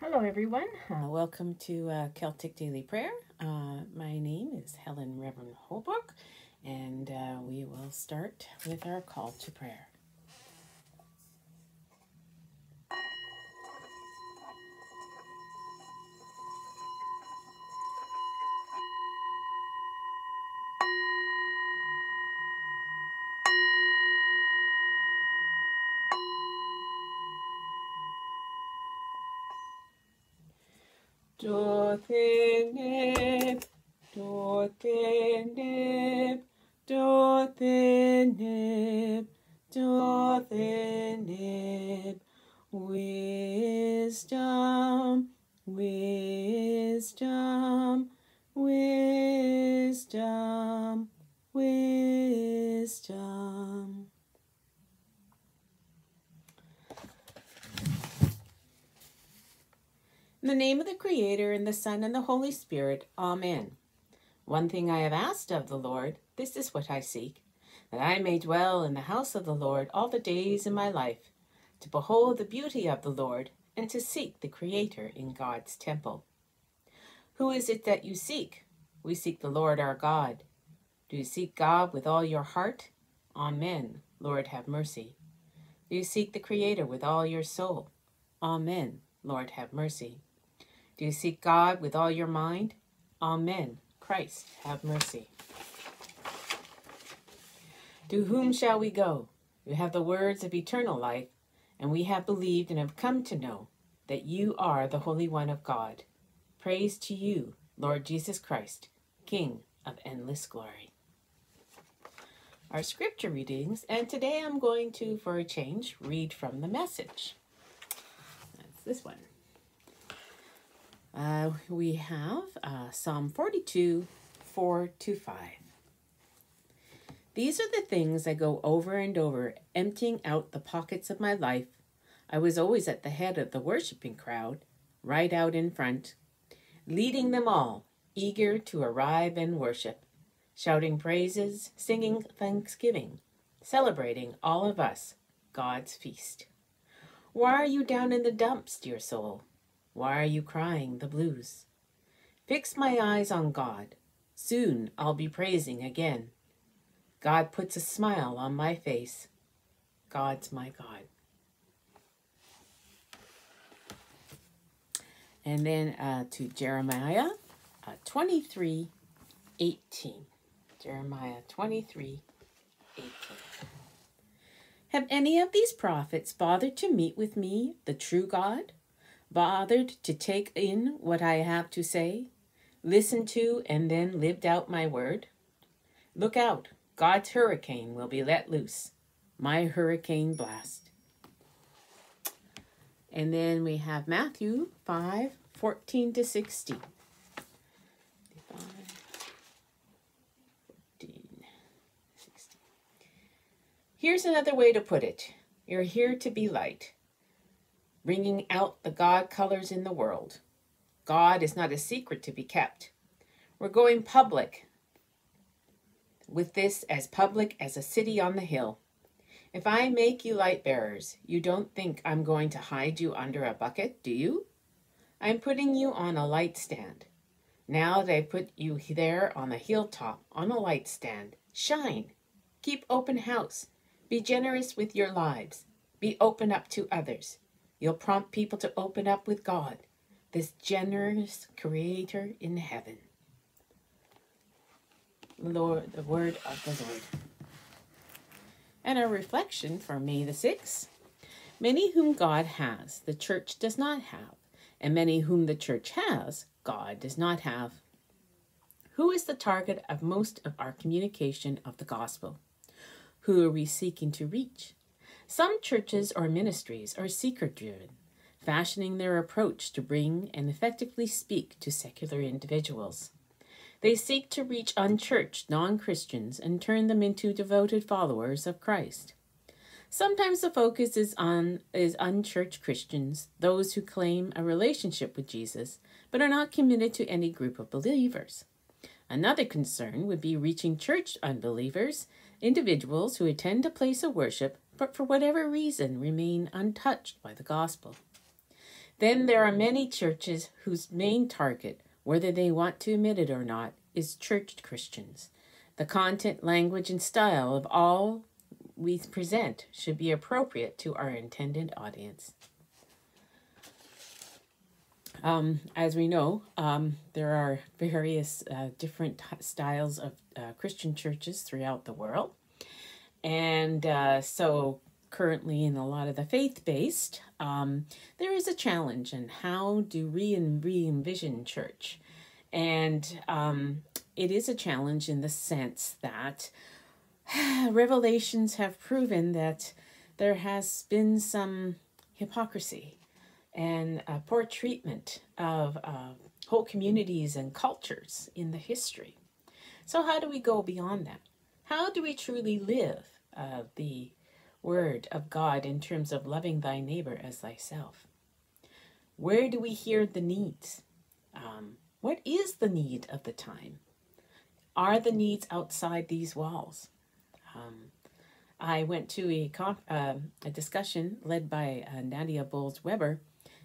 Hello, everyone. Uh, welcome to uh, Celtic Daily Prayer. Uh, my name is Helen Reverend Holbrook, and uh, we will start with our call to prayer. Dotheneb, Dotheneb, Dotheneb, Dotheneb, wisdom, wisdom, wisdom, wisdom. In the name of the Creator, and the Son, and the Holy Spirit. Amen. One thing I have asked of the Lord, this is what I seek, that I may dwell in the house of the Lord all the days of my life, to behold the beauty of the Lord, and to seek the Creator in God's temple. Who is it that you seek? We seek the Lord our God. Do you seek God with all your heart? Amen. Lord, have mercy. Do you seek the Creator with all your soul? Amen. Lord, have mercy. Do you seek God with all your mind? Amen. Christ, have mercy. To whom shall we go? You have the words of eternal life, and we have believed and have come to know that you are the Holy One of God. Praise to you, Lord Jesus Christ, King of endless glory. Our scripture readings, and today I'm going to, for a change, read from the message. That's this one. Uh, we have uh, Psalm 42, 4 to 5. These are the things I go over and over, emptying out the pockets of my life. I was always at the head of the worshiping crowd, right out in front, leading them all, eager to arrive and worship, shouting praises, singing thanksgiving, celebrating all of us, God's feast. Why are you down in the dumps, dear soul? Why are you crying the blues? Fix my eyes on God. Soon I'll be praising again. God puts a smile on my face. God's my God. And then uh, to Jeremiah uh, 23 18. Jeremiah 23 18. Have any of these prophets bothered to meet with me, the true God? Bothered to take in what I have to say, listened to, and then lived out my word? Look out, God's hurricane will be let loose, my hurricane blast. And then we have Matthew 5 14 to 16. 5, 14, 16. Here's another way to put it You're here to be light bringing out the God colors in the world. God is not a secret to be kept. We're going public with this as public as a city on the hill. If I make you light bearers, you don't think I'm going to hide you under a bucket, do you? I'm putting you on a light stand. Now that I put you there on the hilltop, on a light stand, shine. Keep open house. Be generous with your lives. Be open up to others. You'll prompt people to open up with God, this generous creator in heaven. Lord, the word of the Lord. And a reflection for May the 6th. Many whom God has, the church does not have, and many whom the church has, God does not have. Who is the target of most of our communication of the gospel? Who are we seeking to reach? Some churches or ministries are seeker driven, fashioning their approach to bring and effectively speak to secular individuals. They seek to reach unchurched non Christians and turn them into devoted followers of Christ. Sometimes the focus is on is unchurched Christians, those who claim a relationship with Jesus but are not committed to any group of believers. Another concern would be reaching church unbelievers, individuals who attend a place of worship but for whatever reason remain untouched by the gospel. Then there are many churches whose main target, whether they want to admit it or not, is church Christians. The content, language, and style of all we present should be appropriate to our intended audience. Um, as we know, um, there are various uh, different styles of uh, Christian churches throughout the world. And uh, so, currently, in a lot of the faith based, um, there is a challenge in how do we re envision church. And um, it is a challenge in the sense that revelations have proven that there has been some hypocrisy and poor treatment of uh, whole communities and cultures in the history. So, how do we go beyond that? How do we truly live uh, the word of God in terms of loving thy neighbor as thyself? Where do we hear the needs? Um, what is the need of the time? Are the needs outside these walls? Um, I went to a, uh, a discussion led by uh, Nadia Bolz Weber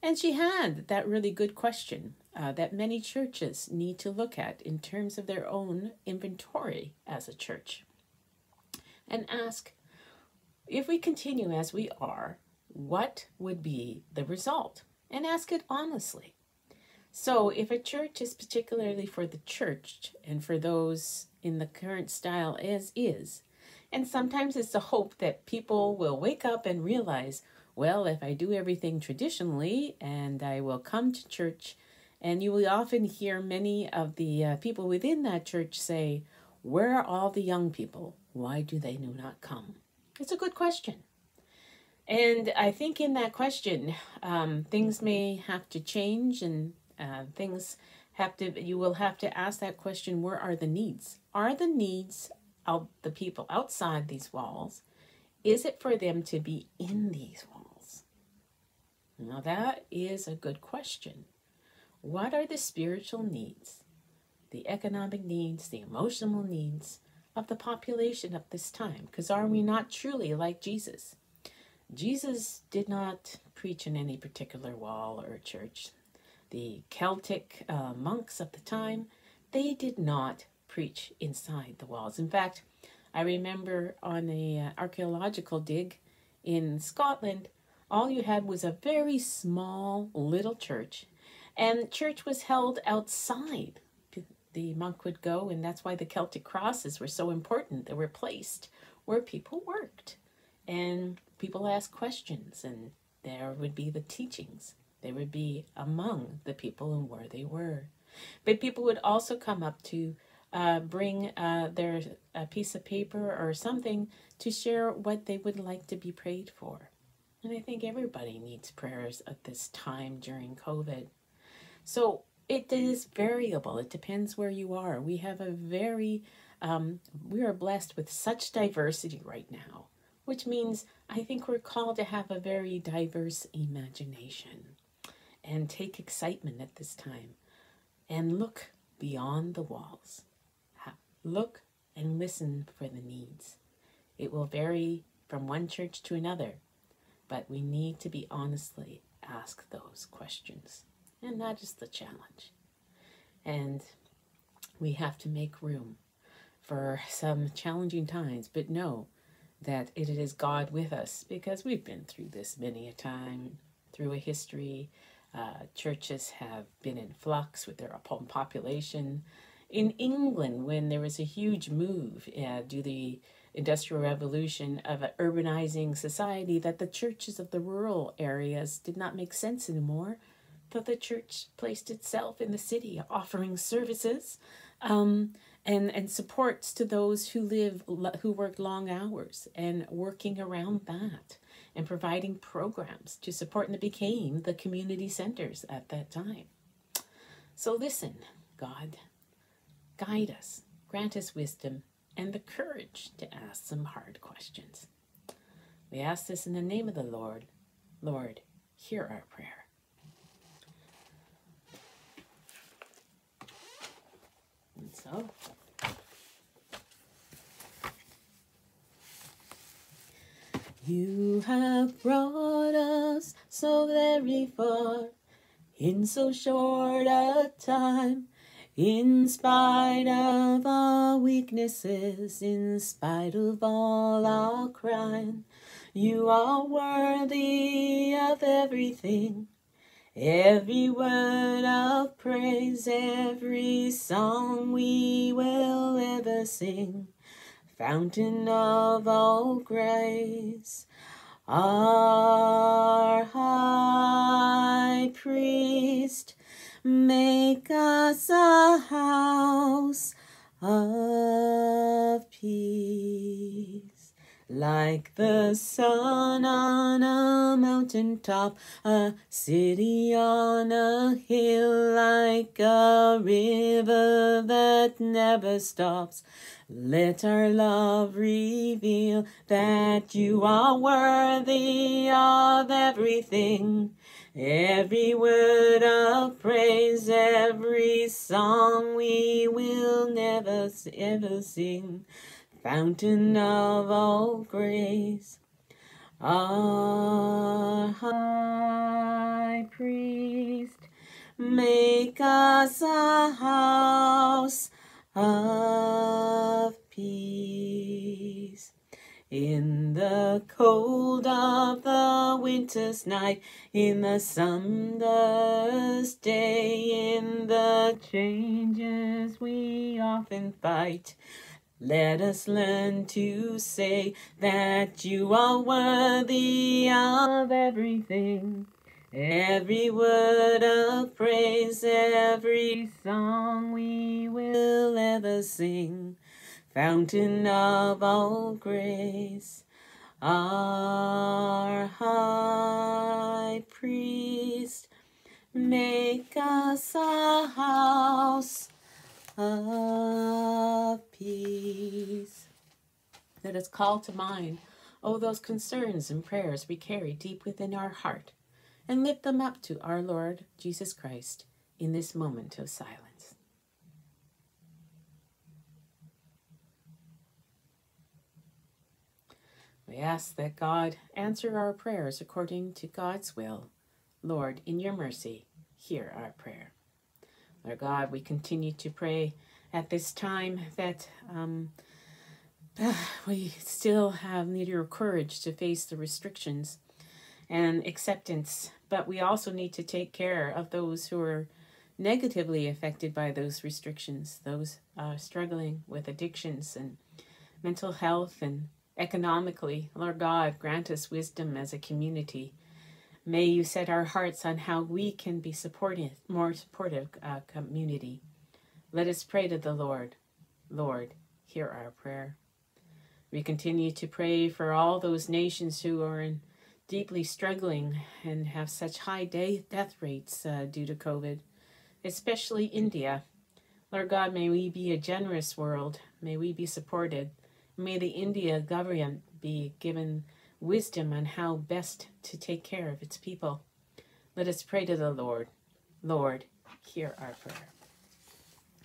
and she had that really good question uh, that many churches need to look at in terms of their own inventory as a church and ask if we continue as we are, what would be the result? And ask it honestly. So, if a church is particularly for the church and for those in the current style as is, and sometimes it's the hope that people will wake up and realize well, if I do everything traditionally and I will come to church, and you will often hear many of the uh, people within that church say, Where are all the young people? Why do they not come? It's a good question. And I think in that question, um, things may have to change and uh, things have to, you will have to ask that question where are the needs? Are the needs of the people outside these walls? Is it for them to be in these walls? Now, that is a good question. What are the spiritual needs, the economic needs, the emotional needs of the population of this time? Because are we not truly like Jesus? Jesus did not preach in any particular wall or church. The Celtic uh, monks of the time, they did not preach inside the walls. In fact, I remember on a uh, archaeological dig in Scotland, all you had was a very small little church, and church was held outside. The monk would go, and that's why the Celtic crosses were so important. They were placed where people worked, and people asked questions, and there would be the teachings. They would be among the people and where they were. But people would also come up to uh, bring uh, their a piece of paper or something to share what they would like to be prayed for. And I think everybody needs prayers at this time during COVID. So it is variable. It depends where you are. We have a very, um, we are blessed with such diversity right now, which means I think we're called to have a very diverse imagination and take excitement at this time and look beyond the walls. Look and listen for the needs. It will vary from one church to another but we need to be honestly ask those questions. And that is the challenge. And we have to make room for some challenging times, but know that it is God with us because we've been through this many a time, through a history. Uh, churches have been in flux with their population. In England, when there was a huge move uh, due the industrial revolution of an urbanizing society that the churches of the rural areas did not make sense anymore. But the church placed itself in the city, offering services um, and and supports to those who live who work long hours and working around that and providing programs to support and became the community centers at that time. So listen, God, guide us, grant us wisdom and the courage to ask some hard questions. We ask this in the name of the Lord. Lord, hear our prayer. And so, You have brought us so very far in so short a time. In spite of our weaknesses, in spite of all our crime, you are worthy of everything. Every word of praise, every song we will ever sing, fountain of all grace, our high priest, make us a house of peace. Like the sun on a mountain top, a city on a hill, like a river that never stops. Let our love reveal that you are worthy of everything. Every word of praise, every song we will never ever sing fountain of all grace, our high priest, make us a house of peace. In the cold of the winter's night, in the summer's day, in the changes we often fight, let us learn to say that you are worthy of everything. Every word of praise, every song we will ever sing. Fountain of all grace, our high priest, make us a house of peace. Let us call to mind, oh, those concerns and prayers we carry deep within our heart, and lift them up to our Lord Jesus Christ in this moment of silence. We ask that God answer our prayers according to God's will. Lord, in your mercy, hear our prayer. Lord God, we continue to pray at this time that um, we still have need your courage to face the restrictions and acceptance, but we also need to take care of those who are negatively affected by those restrictions, those uh, struggling with addictions and mental health and economically. Lord God, grant us wisdom as a community May you set our hearts on how we can be supportive, more supportive uh, community. Let us pray to the Lord. Lord, hear our prayer. We continue to pray for all those nations who are in deeply struggling and have such high day, death rates uh, due to COVID, especially India. Lord God, may we be a generous world. May we be supported. May the India government be given wisdom on how best to take care of its people. Let us pray to the Lord. Lord, hear our prayer.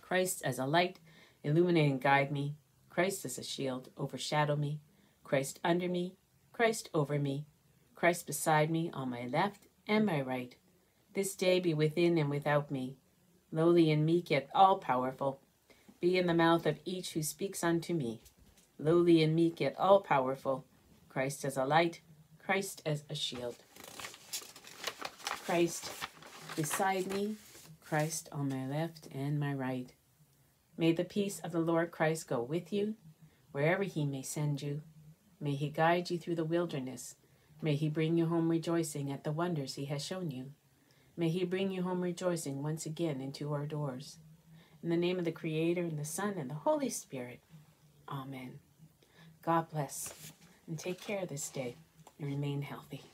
Christ as a light, illuminate and guide me. Christ as a shield, overshadow me. Christ under me, Christ over me. Christ beside me on my left and my right. This day be within and without me. Lowly and meek, yet all powerful. Be in the mouth of each who speaks unto me. Lowly and meek, yet all powerful Christ as a light, Christ as a shield. Christ beside me, Christ on my left and my right. May the peace of the Lord Christ go with you, wherever he may send you. May he guide you through the wilderness. May he bring you home rejoicing at the wonders he has shown you. May he bring you home rejoicing once again into our doors. In the name of the Creator, and the Son, and the Holy Spirit. Amen. God bless and take care of this day and remain healthy.